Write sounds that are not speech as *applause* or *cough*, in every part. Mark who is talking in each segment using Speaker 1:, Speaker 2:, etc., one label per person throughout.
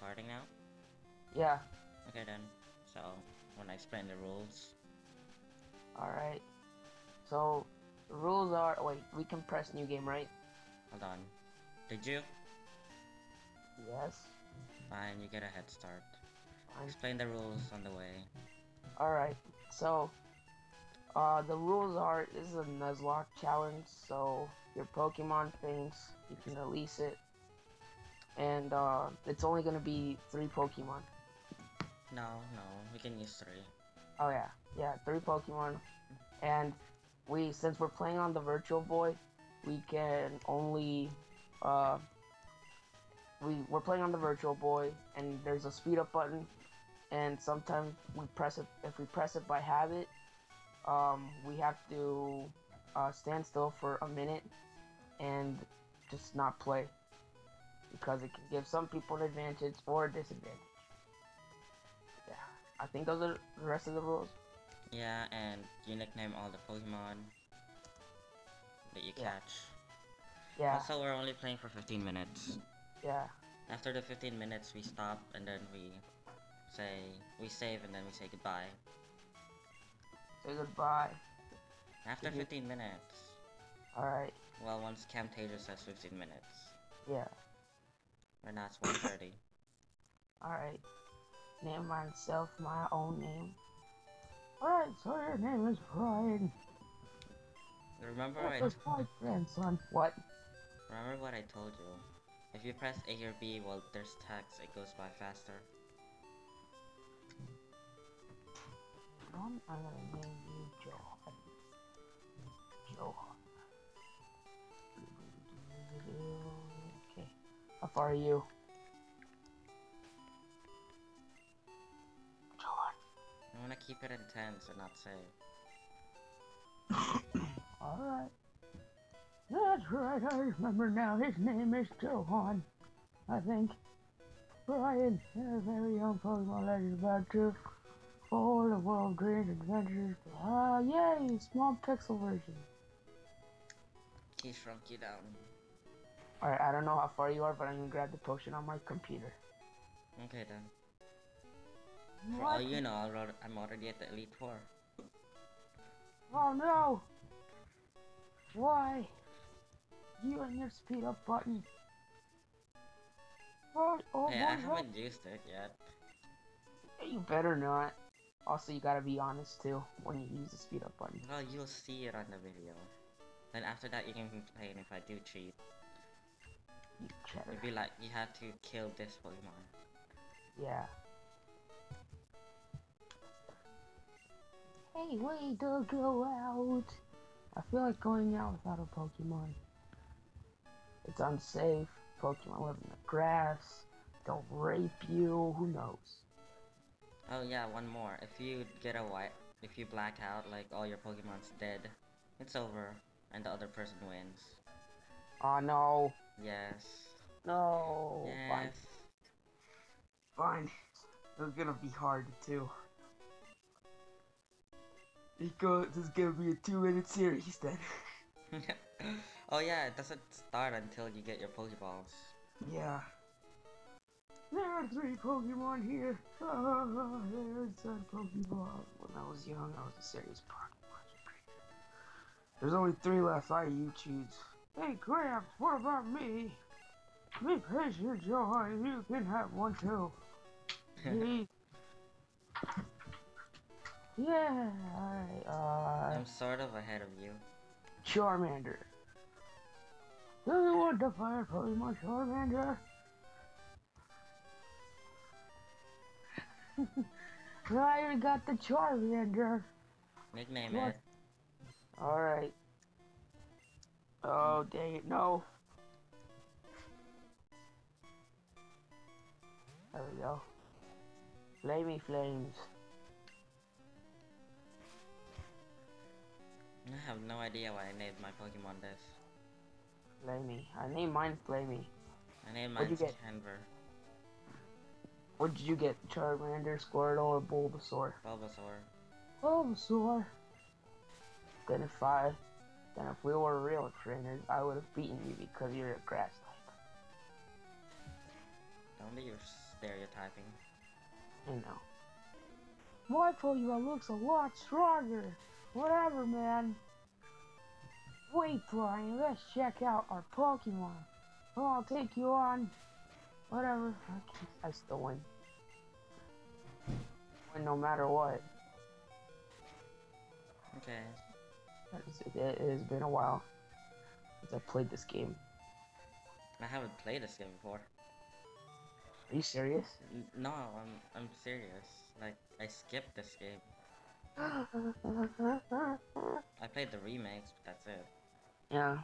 Speaker 1: recording now?
Speaker 2: Yeah,
Speaker 1: Okay then. So, when I explain the rules.
Speaker 2: alright. So, rules are. Wait, we can press new game, right?
Speaker 1: Hold on. Did you?
Speaker 2: Yes.
Speaker 1: Fine, you get a head start.
Speaker 2: Fine.
Speaker 1: Explain the rules on the way.
Speaker 2: Alright, so. Uh, the rules are this is a Nuzlocke challenge, so your Pokemon thinks you can release it. And, uh, it's only gonna be three Pokemon.
Speaker 1: No, no, we can use three.
Speaker 2: Oh yeah, yeah, three Pokemon, and we since we're playing on the Visual Boy, we can only uh we we're playing on the Visual Boy, and there's a speed up button, and sometimes we press it if we press it by habit, um we have to uh, stand still for a minute and just not play because it can give some people an advantage or a disadvantage. Yeah, I think those are the rest of the rules.
Speaker 1: Yeah, and you nickname all the Pokemon that you
Speaker 2: Yeah.
Speaker 1: catch.
Speaker 2: Yeah,
Speaker 1: Also, we're only playing for 15 minutes.
Speaker 2: yeah,
Speaker 1: After the 15 minutes, we stop and then we say, we save and then we say goodbye.
Speaker 2: say goodbye.
Speaker 1: After
Speaker 2: Mhm.
Speaker 1: 15 minutes.
Speaker 2: Alright,
Speaker 1: Well, once Camtasia says 15 minutes.
Speaker 2: yeah, *coughs*
Speaker 1: Right now it's 1.30.
Speaker 2: alright. Name myself my own name. Alright, so your name is Brian.
Speaker 1: Remember I,
Speaker 2: This is my grandson. What?
Speaker 1: remember what I told you? If you press A or B while there's text, it goes by faster.
Speaker 2: I'm gonna name How far are you? Johan.
Speaker 1: I wanna keep it intense and not save. *coughs*
Speaker 2: Alright. That's right, I remember now. His name is Johan. I think. Brian, a very young Pokemon legend about to for the world great adventures. Ah, yay! Small pixel version.
Speaker 1: He shrunk you down.
Speaker 2: Alright, I don't know how far you are, but I'm gonna grab the potion on my computer.
Speaker 1: Okay then. For all you know, I'll ro- I'm already at the Elite Four.
Speaker 2: Oh no! Why? You and your speed up button. Oh, oh
Speaker 1: Hey, I haven't used it yet.
Speaker 2: You better not. Also, you gotta be honest too when you use the speed up button.
Speaker 1: Well, you'll see it on the video. Then after that, you can complain if I do cheat. It'd be like, you had to kill this Pokemon.
Speaker 2: Yeah. Hey, way to go out. I feel like going out without a Pokemon. It's unsafe. Pokemon live in the grass. They'll rape you. Who knows?
Speaker 1: Oh yeah, one more. If you get a white, if you black out, like all your Pokemon's dead, it's over, and the other person wins.
Speaker 2: Oh no.
Speaker 1: Yes.
Speaker 2: No.
Speaker 1: yes.
Speaker 2: Fine. Fine. It's gonna be hard too. Because this is gonna be a two minute series then. *laughs*
Speaker 1: oh yeah, it doesn't start until you get your Pokeballs.
Speaker 2: Yeah. There are three Pokemon here. *laughs* Ah, there's a Pokeball. When I was young, I was a serious Pokemon. There's only three left. I you choose. Hey, Gramps, what about me? Be patient, Johan. You can have one too. *laughs* Yeah. Alright. Uh,
Speaker 1: I'm sort of ahead of you.
Speaker 2: Charmander. Do you want to fire Pokemon Charmander? *laughs* I already got the Charmander.
Speaker 1: Nickname
Speaker 2: What?
Speaker 1: it.
Speaker 2: Alright. Oh, dang it, no. There we go. Flamey Flames.
Speaker 1: I have no idea why I named my Pokemon this.
Speaker 2: Flamey. I named mine Flamey.
Speaker 1: I named mine? Canver.
Speaker 2: What did you get? Charmander, Squirtle, or Bulbasaur?
Speaker 1: Bulbasaur.
Speaker 2: Bulbasaur. Then if I, then if we were real trainers, I would have beaten you because you're a grass type.
Speaker 1: Don't be your stereotyping.
Speaker 2: I know. My Pokemon looks a lot stronger. Whatever, man. Wait, Brian, let's check out our Pokemon. Oh, I'll take you on. Whatever. Okay, I still win. Win no matter what.
Speaker 1: Okay.
Speaker 2: It has been a while since I played this game.
Speaker 1: I haven't played this game before.
Speaker 2: Are you serious?
Speaker 1: No, I'm I'm serious. Like I skipped this game. *laughs* I played the remakes, but that's it.
Speaker 2: yeah.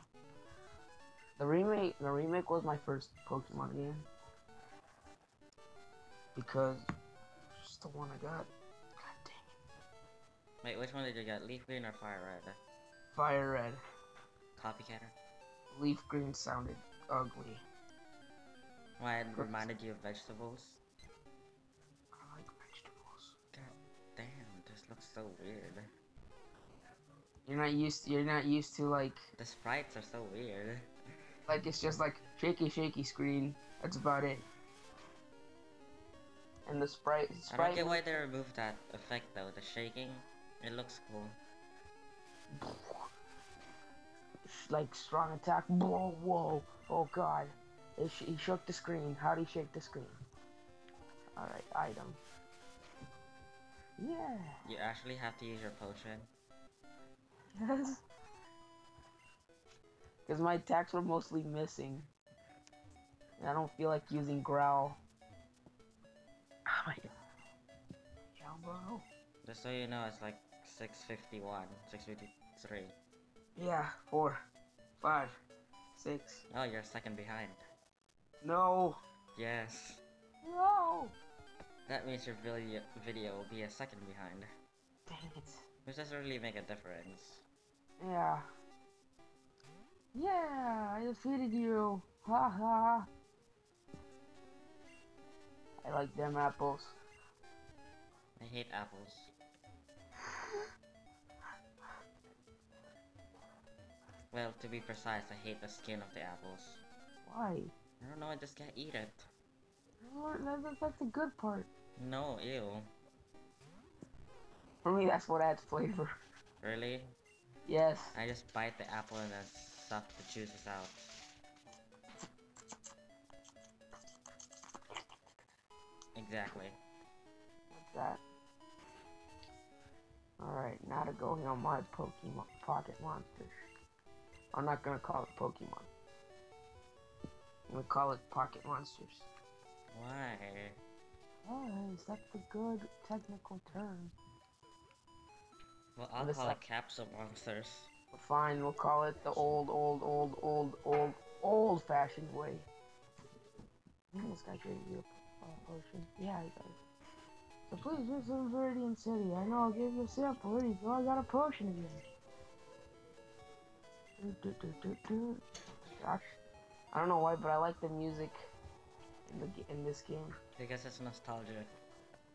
Speaker 2: The remake, the remake was my first Pokemon game. Because it's the one I got. God dang it.
Speaker 1: Wait, which one did you get? Leaf green or fire red?
Speaker 2: Fire Red.
Speaker 1: Copycatter.
Speaker 2: Leaf Green sounded ugly.
Speaker 1: Why it reminded you of vegetables?
Speaker 2: I like vegetables.
Speaker 1: God damn, this looks so weird.
Speaker 2: You're not used. you're not used to like
Speaker 1: The sprites are so weird.
Speaker 2: like it's just like shaky shaky screen. That's about it. And the sprite
Speaker 1: I don't get why they removed that effect though, the shaking. It looks cool.
Speaker 2: Like strong attack. Whoa, whoa. Oh god. It sh- he shook the screen. How'd he shake the screen? Alright, item. Yeah.
Speaker 1: You actually have to use your potion.
Speaker 2: Yes. *laughs* Because my attacks were mostly missing. And I don't feel like using growl. *laughs* Oh my god. Bro.
Speaker 1: Just so you know, it's like 651, 653.
Speaker 2: Yeah, four, five, six.
Speaker 1: Oh, you're a second behind.
Speaker 2: No.
Speaker 1: Yes.
Speaker 2: No.
Speaker 1: That means your video, video will be a second behind.
Speaker 2: Dang it.
Speaker 1: Which doesn't really make a difference.
Speaker 2: Yeah. Yeah, I defeated you. Ha ha. I like them apples.
Speaker 1: I hate apples. Well, to be precise, I hate the skin of the apples.
Speaker 2: Why?
Speaker 1: I don't know, I just can't eat it.
Speaker 2: What? That- that- That's the good part.
Speaker 1: No, ew.
Speaker 2: For me, that's what adds flavor.
Speaker 1: Really?
Speaker 2: Yes.
Speaker 1: I just bite the apple and then suck the juices out. Exactly.
Speaker 2: Like that. Alright, now to go on my Pokemon Pocket Monsters. I'm not gonna call it Pokemon. I'm gonna call it Pocket Monsters.
Speaker 1: Why?
Speaker 2: Oh, that's the good technical term.
Speaker 1: Well, I'll call it capsule monsters.
Speaker 2: Fine, we'll call it the old, old, old, old, old, old fashioned way. This guy gave you a uh, potion. Yeah, he does. So please visit Viridian City. I know I'll give you a sample. Here you. I got a potion again. Gosh. I don't know why, but I like the music in the in this game.
Speaker 1: Because it's nostalgic.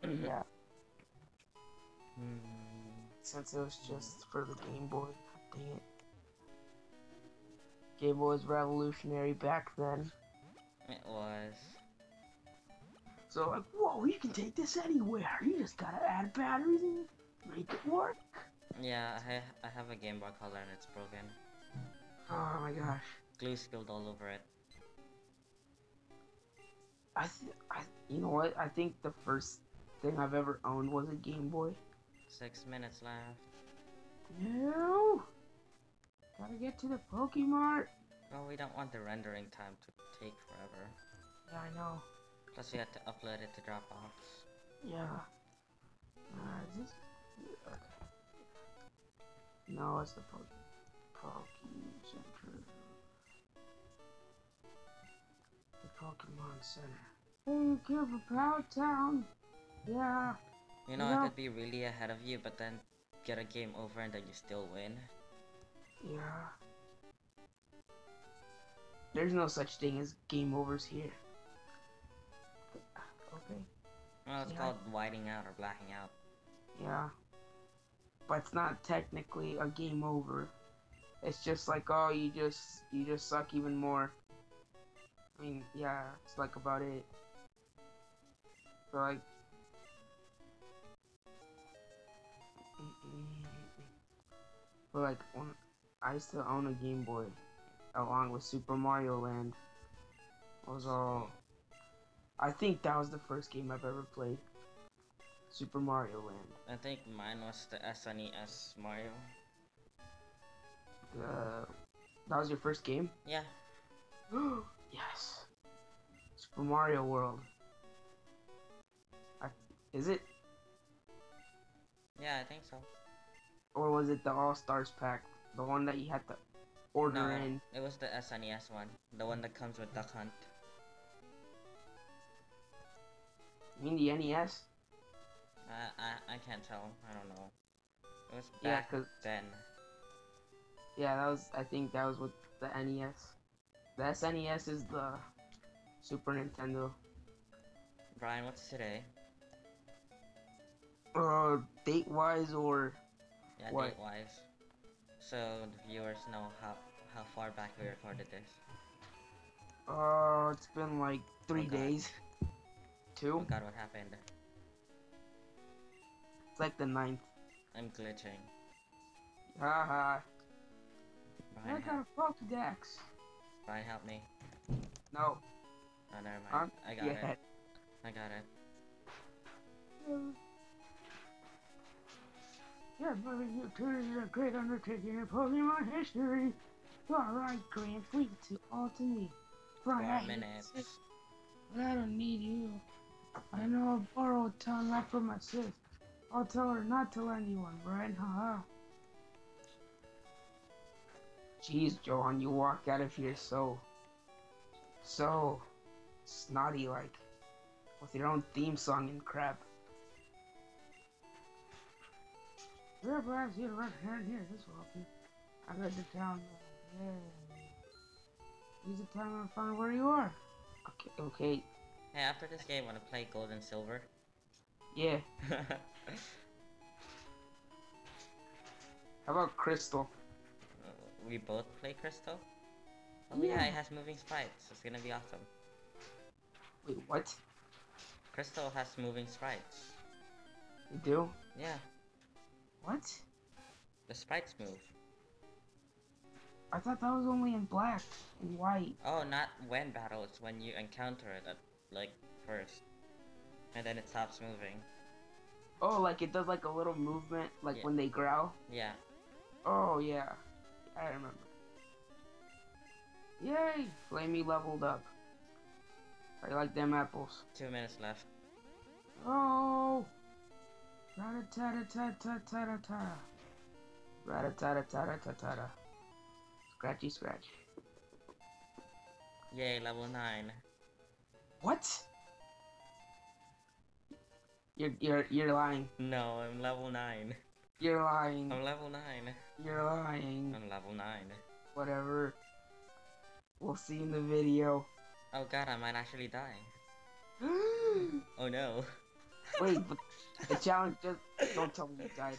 Speaker 2: yeah,
Speaker 1: Hmm.
Speaker 2: since it was just for the Game Boy. Dang it. Game Boy was revolutionary back then.
Speaker 1: It was.
Speaker 2: So like, whoa, you can take this anywhere. You just gotta add batteries and make it work.
Speaker 1: Yeah, I, I have a Game Boy Color and it's broken.
Speaker 2: Oh my gosh.
Speaker 1: Glue spilled all over it.
Speaker 2: I, th- I, you know what? I think the first thing I've ever owned was a Game Boy.
Speaker 1: Six minutes left.
Speaker 2: No. Gotta get to the Pokemart.
Speaker 1: Well, we don't want the rendering time to take forever.
Speaker 2: Yeah, I know.
Speaker 1: Plus, we have to upload it to Dropbox.
Speaker 2: Yeah. Uh, is this? Okay. No, it's the Poke. Poke Pokemon Center. Hey, you care for Power Town? Yeah.
Speaker 1: You know,
Speaker 2: Yeah.
Speaker 1: I could be really ahead of you, but then get a game over and then you still win.
Speaker 2: Yeah. There's no such thing as game overs here. Okay.
Speaker 1: Well, it's
Speaker 2: Yeah.
Speaker 1: called whiting out or blacking out.
Speaker 2: Yeah. But it's not technically a game over. It's just like, oh, you just you just suck even more. I mean, yeah, it's like about it. So like. But like when I used to own a Game Boy, along with Super Mario Land. Was all. I think that was the first game I've ever played. Super Mario Land.
Speaker 1: I think mine was the SNES Mario.
Speaker 2: Uh, that was your first game?
Speaker 1: Yeah. *gasps* *gasps*
Speaker 2: yes. Super Mario World. I, is it?
Speaker 1: Yeah, I think so.
Speaker 2: Or was it the All Stars pack? The one that you had to order
Speaker 1: No,
Speaker 2: in?
Speaker 1: it was the SNES one, the one that comes with Duck Hunt.
Speaker 2: You mean the NES?
Speaker 1: I I I can't tell. I don't know. It was
Speaker 2: Yeah,
Speaker 1: back
Speaker 2: 'cause-
Speaker 1: then.
Speaker 2: Yeah, that was. I think that was with the NES. The SNES is the Super Nintendo.
Speaker 1: Brian, what's today?
Speaker 2: Uh, date wise or
Speaker 1: Yeah,
Speaker 2: What?
Speaker 1: date wise. So the viewers know how how far back we recorded this.
Speaker 2: uh, it's been like three
Speaker 1: Oh,
Speaker 2: days.
Speaker 1: Oh
Speaker 2: Two.
Speaker 1: god, what happened?
Speaker 2: It's like the ninth.
Speaker 1: I'm glitching.
Speaker 2: Haha. I
Speaker 1: Brian,
Speaker 2: got a Pokedex.
Speaker 1: Brian, help me.
Speaker 2: No.
Speaker 1: Oh, never mind.
Speaker 2: Um,
Speaker 1: I got
Speaker 2: yeah.
Speaker 1: it. I got it.
Speaker 2: Yeah, brother, you two is a great undertaking in Pokemon history. Alright, Grant, leave it to all to me.
Speaker 1: Four
Speaker 2: Right,
Speaker 1: minutes.
Speaker 2: But I don't need you. I know I'll borrow a ton right from my sis. I'll tell her not to lend you one, right? Haha. Jeez, Johan, you walk out of here so, so snotty like, with your own theme song and crap. Yeah, see the right hand here. This will help you. I got the town. Yeah. Use the time and find where you are. Okay. Okay.
Speaker 1: Hey, after this game, wanna play Gold and Silver?
Speaker 2: Yeah. *laughs* How about Crystal?
Speaker 1: We both play Crystal? Oh yeah.
Speaker 2: Yeah.
Speaker 1: it has moving sprites. It's gonna be awesome.
Speaker 2: Wait, what?
Speaker 1: Crystal has moving sprites.
Speaker 2: You do?
Speaker 1: Yeah,
Speaker 2: What?
Speaker 1: the sprites move.
Speaker 2: I thought that was only in black and white.
Speaker 1: Oh, not when battle, it's when you encounter it at, like, first. And then it stops moving.
Speaker 2: Oh, like it does like a little movement, like
Speaker 1: Yeah.
Speaker 2: when they growl.
Speaker 1: Yeah.
Speaker 2: Oh yeah, I remember. Yay! Flamey leveled up. I like them apples.
Speaker 1: Two minutes left.
Speaker 2: Oh! Rat-a-tat-a-tat-tat-tat-tat. Rat-a-tat-a-tat-tat-tat. Scratchy scratch.
Speaker 1: Yay, level 9.
Speaker 2: What? You're you're you're lying.
Speaker 1: No, I'm level 9.
Speaker 2: You're lying.
Speaker 1: I'm level 9.
Speaker 2: You're lying.
Speaker 1: I'm level 9.
Speaker 2: Whatever. We'll see in the video.
Speaker 1: Oh god, I might actually die. *gasps* Oh no.
Speaker 2: Wait, but *laughs* the challenge just don't tell me you died.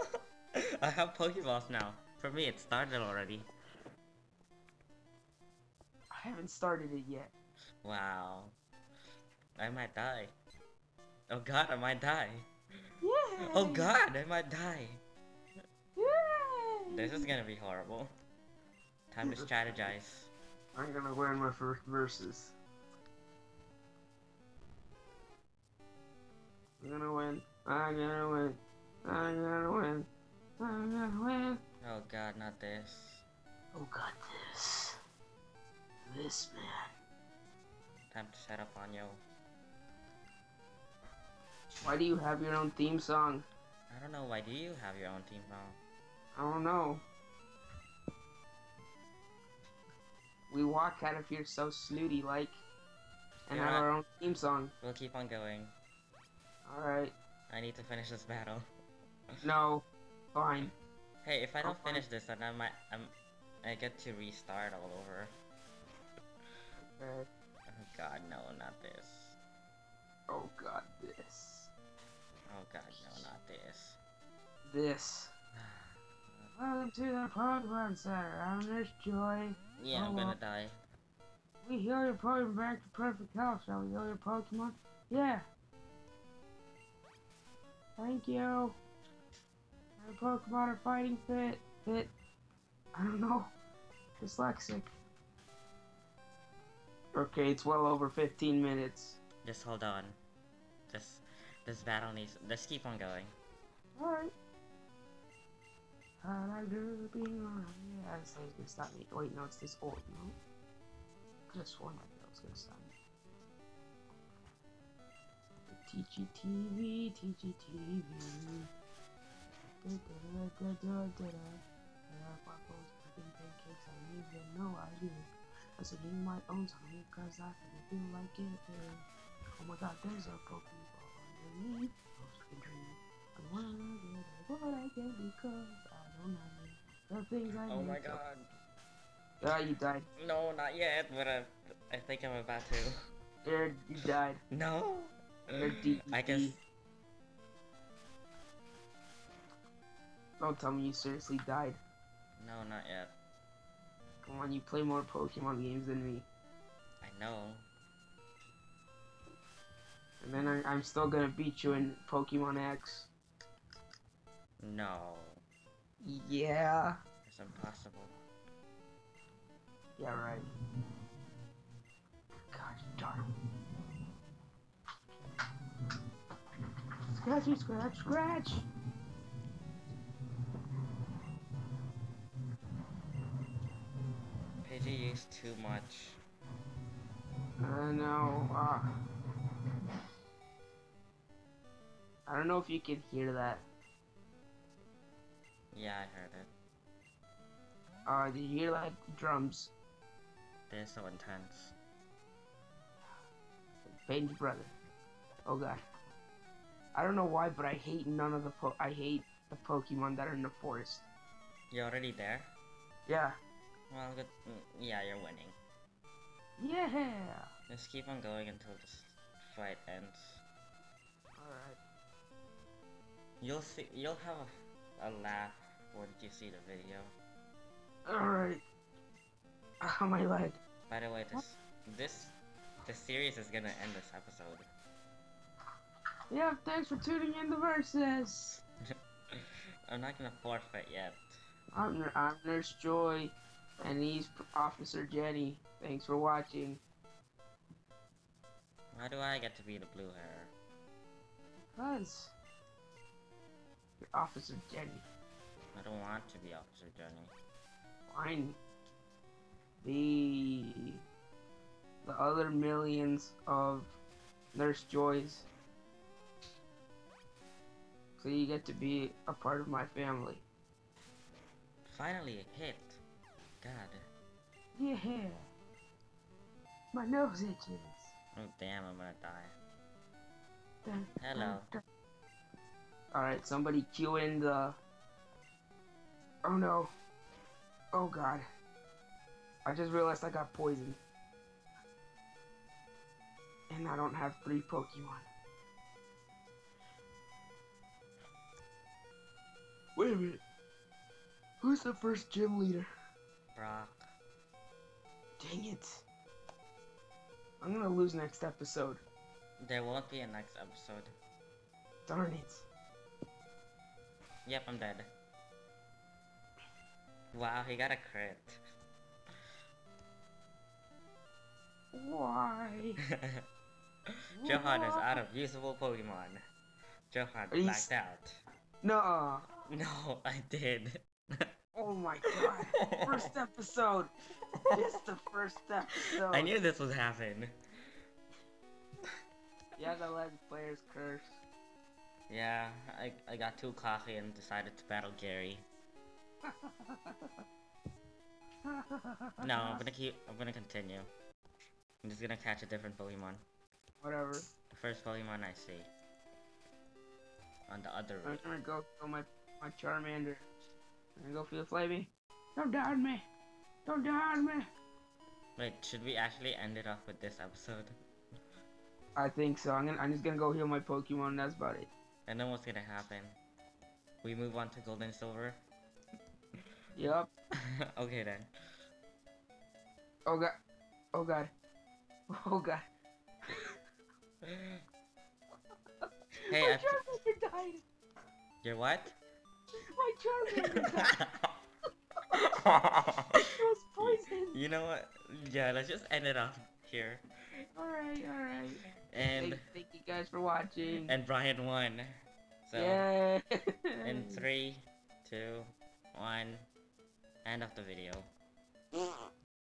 Speaker 2: *laughs*
Speaker 1: I have Pokeballs now. For me, it started already.
Speaker 2: I haven't started it yet.
Speaker 1: Wow. I might die. Oh god, I might die. Oh god, I might die. This is gonna be horrible. Time to strategize.
Speaker 2: I'm gonna win my first verses. I'm gonna win. I'm gonna win. I'm gonna win. I'm gonna win.
Speaker 1: Oh god, not this.
Speaker 2: Oh god, this. This man.
Speaker 1: Time to set up on yo.
Speaker 2: Why do you have your own theme song?
Speaker 1: I don't know, why do you have your own theme song?
Speaker 2: I don't know. We walk out of here so snooty like and
Speaker 1: You're
Speaker 2: have
Speaker 1: not-
Speaker 2: our own theme song.
Speaker 1: We'll keep on going.
Speaker 2: Alright.
Speaker 1: I need to finish this battle. *laughs*
Speaker 2: No. Fine.
Speaker 1: Hey, if I don't
Speaker 2: fine.
Speaker 1: finish this, then I might, I'm, I get to restart all over.
Speaker 2: Okay.
Speaker 1: Oh god, no, not this.
Speaker 2: Oh god, this.
Speaker 1: Oh god, no, not this.
Speaker 2: This. *sighs* Welcome to the Pokemon Center. I'm Miss Joy.
Speaker 1: Yeah, I'm
Speaker 2: Oh,
Speaker 1: gonna
Speaker 2: well.
Speaker 1: die.
Speaker 2: We heal your Pokemon back to perfect health. Shall we heal your Pokemon? Yeah. Thank you. My Pokemon are fighting fit. Fit. I don't know. Dyslexic. Okay, it's well over 15 minutes.
Speaker 1: Just hold on. This battle needs. Let's keep on going.
Speaker 2: Alright. I like to be. Yeah, it's like it's not me. Wait, no, it's this old, no? Just one I was gonna me. TGTV, TGTV. Da, da, da, da, da, da, da. Yeah, waffles, cooking pancakes, I even no idea. I'm sitting my own time cause I feel like it. Oh my god, there's a Pokeball underneath. Those can dream. I wanna what I can because I don't know the things I
Speaker 1: Oh my god.
Speaker 2: Ah, you died.
Speaker 1: No, not yet. But uh, I think I'm about to.
Speaker 2: Dude, you died.
Speaker 1: No.
Speaker 2: You're DED.
Speaker 1: I guess.
Speaker 2: Don't tell me you seriously died.
Speaker 1: No, not yet.
Speaker 2: Come on, you play more Pokemon games than me.
Speaker 1: I know.
Speaker 2: And then I, I'm still gonna beat you in Pokemon X.
Speaker 1: No.
Speaker 2: Yeah.
Speaker 1: It's impossible.
Speaker 2: Yeah, right. God darn. Scratchy, scratch, scratch.
Speaker 1: Pidgey used too much.
Speaker 2: I know. Uh, I don't know if you can hear that.
Speaker 1: Yeah, I heard it.
Speaker 2: Uh, did you hear like drums?
Speaker 1: They're so intense.
Speaker 2: Baby brother. Oh god. I don't know why, but I hate none of the po- I hate the Pokemon that are in the forest.
Speaker 1: You're already there?
Speaker 2: Yeah.
Speaker 1: Well, good. mm, Yeah, you're winning.
Speaker 2: Yeah.
Speaker 1: Just keep on going until this fight ends.
Speaker 2: All right.
Speaker 1: You'll see. You'll have a, a laugh once you see the video.
Speaker 2: All right. Oh my leg.
Speaker 1: By the way, this this this series is gonna end this episode.
Speaker 2: Yeah. Thanks for tuning in to Versus. *laughs*
Speaker 1: I'm not gonna forfeit yet.
Speaker 2: I'm I'm Nurse Joy, and he's Officer Jenny. Thanks for watching.
Speaker 1: Why do I get to be the blue hair?
Speaker 2: Cause you're Officer Jenny.
Speaker 1: I don't want to be Officer Johnny.
Speaker 2: Fine. The the other millions of Nurse Joys. So you get to be a part of my family.
Speaker 1: Finally, a hit. God.
Speaker 2: Yeah. My nose itches.
Speaker 1: Oh damn, I'm gonna die.
Speaker 2: Dun,
Speaker 1: Hello.
Speaker 2: dun, dun. Alright, somebody cue in the. Oh no. Oh god. I just realized I got poisoned. And I don't have three Pokemon. Wait a minute. Who's the first gym leader?
Speaker 1: Brock.
Speaker 2: Dang it. I'm gonna lose next episode.
Speaker 1: There won't be a next episode.
Speaker 2: Darn it.
Speaker 1: Yep, I'm dead. Wow, he got a crit.
Speaker 2: Why? *laughs*
Speaker 1: Johan is out of usable Pokemon. Johan
Speaker 2: Are you
Speaker 1: blacked out.
Speaker 2: No.
Speaker 1: No, I did.
Speaker 2: Oh my god. First episode. It's the first episode.
Speaker 1: I knew this would happen.
Speaker 2: Yeah, the leg player's curse.
Speaker 1: Yeah, I, I got too cocky and decided to battle Gary. No, I'm gonna keep. I'm gonna continue. I'm just gonna catch a different Pokemon.
Speaker 2: Whatever.
Speaker 1: The first Pokemon I see. On the other
Speaker 2: I'm
Speaker 1: route.
Speaker 2: gonna go kill my, my Charmander. I'm gonna go feel Flavy. Don't down me. Don't down me.
Speaker 1: Wait, should we actually end it off with this episode?
Speaker 2: I think so. I'm gonna. I'm just gonna go heal my Pokemon. That's about it.
Speaker 1: And know what's gonna happen? We move on to Gold and Silver?
Speaker 2: Yup. *laughs*
Speaker 1: okay then.
Speaker 2: Oh god. Oh god. Oh god.
Speaker 1: Hey,
Speaker 2: my
Speaker 1: I,
Speaker 2: Charmander died.
Speaker 1: Your what?
Speaker 2: My Charmander *laughs* was poisoned.
Speaker 1: you know what? Yeah, let's just end it off here.
Speaker 2: Alright, alright.
Speaker 1: And
Speaker 2: Thank, thank you guys for watching.
Speaker 1: and Brian won. So
Speaker 2: Yay!
Speaker 1: in *laughs* three, two, one, end of the video.